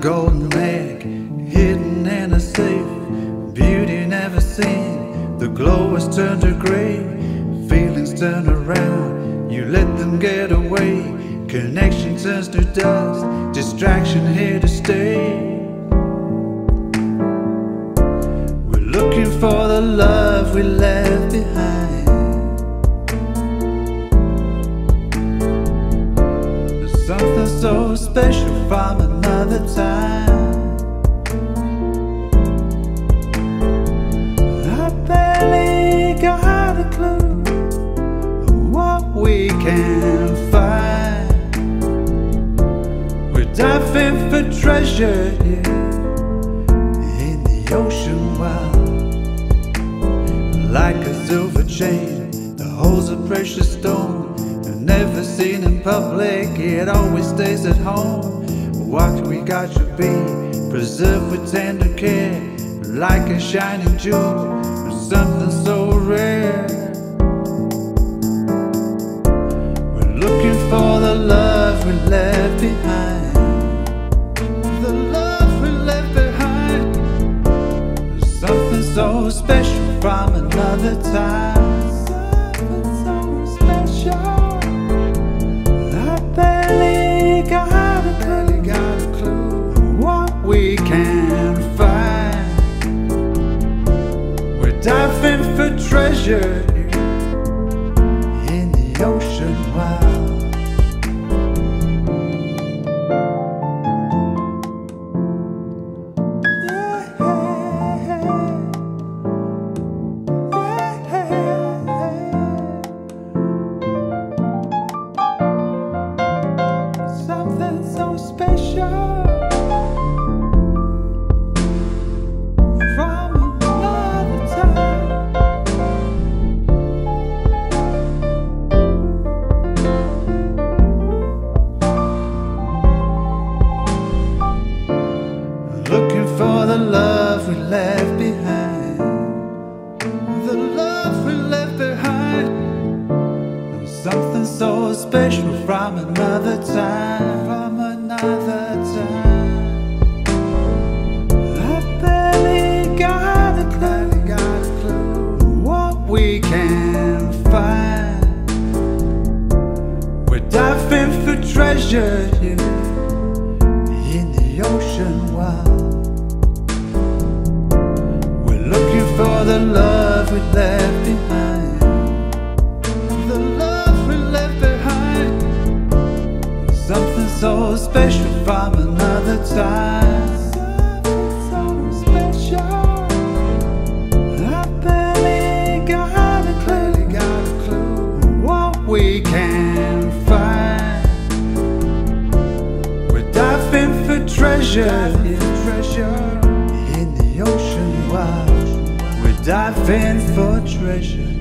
golden egg hidden in a safe. Beauty never seen. The glow has turned to gray. Feelings turn around. You let them get away. Connection turns to dust. Distraction here to stay. We're looking for the love we left behind. There's something so special from another time. I barely got a clue what we can find. We're diving for treasure here in the ocean wild. Like a silver chain that holds a precious stone. Never seen in public, it always stays at home. What we got should be preserved with tender care, like a shining jewel, something so rare. We're looking for the love we left behind. The love we left behind. Something so special from another time. Find. We're diving for treasure in the ocean wild. We left behind. The love we left behind. Something so special from another time. From another time. I barely got a clue. Got a clue. What we can find. We're diving for treasure here in the ocean wild. The love we left behind. The love we left behind. Something so special from another time. Something so special. I barely got a clue. Got a clue. What we can find. We're diving for treasure, treasure in the ocean wild. We're diving for treasure